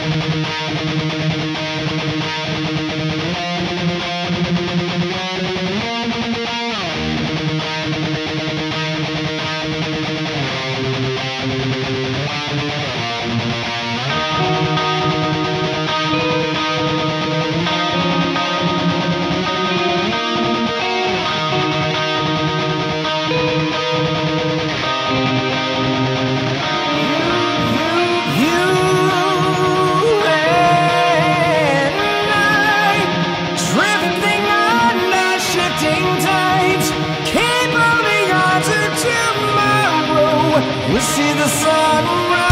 You the sun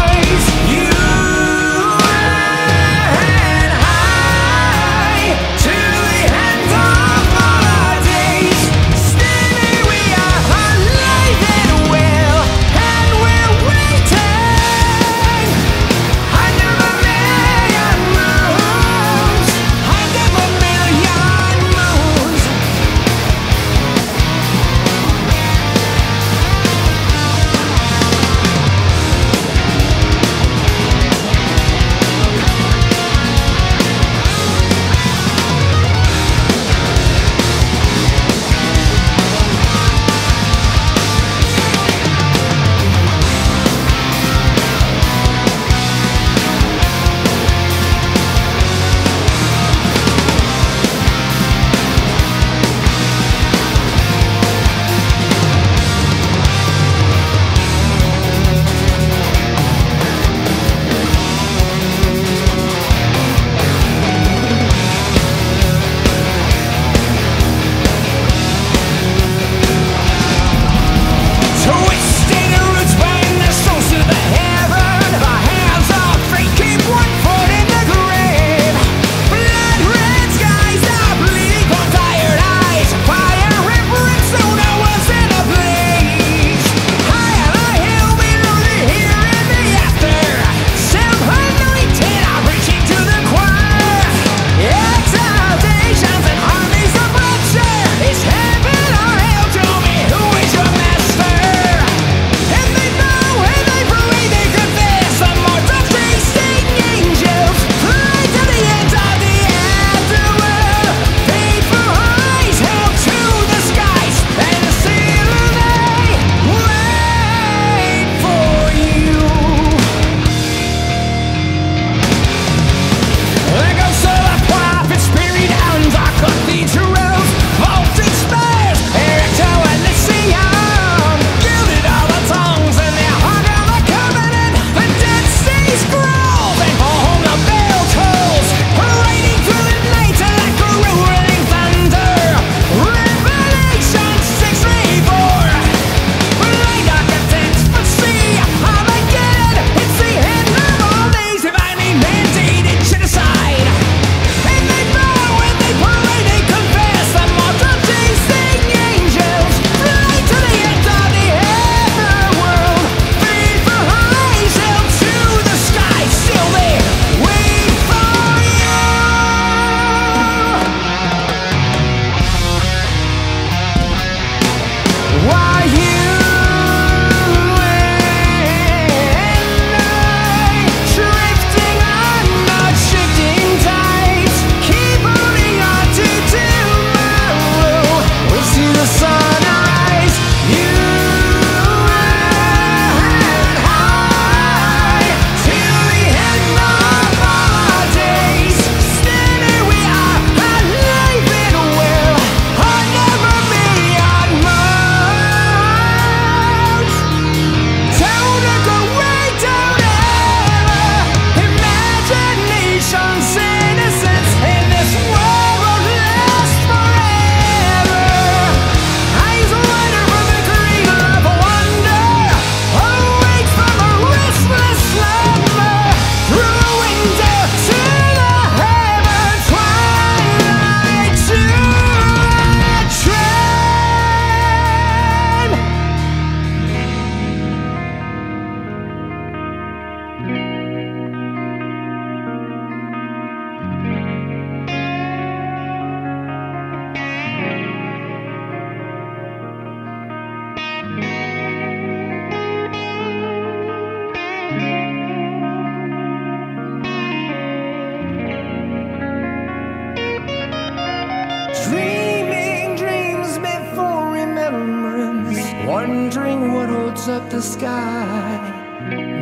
wondering what holds up the sky.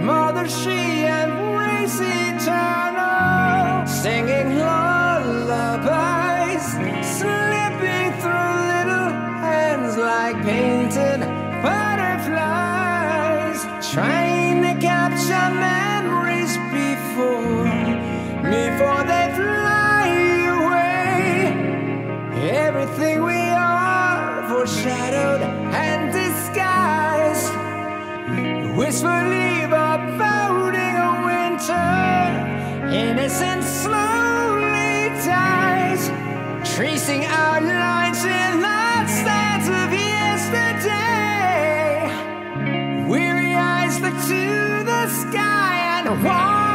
Mother, she and race eternal, singing lullabies, slipping through little hands like painted butterflies, trying to capture memories before wistfully boding a winter. Innocence slowly dies, tracing out lines in the sands of yesterday. Weary eyes look to the sky and walk.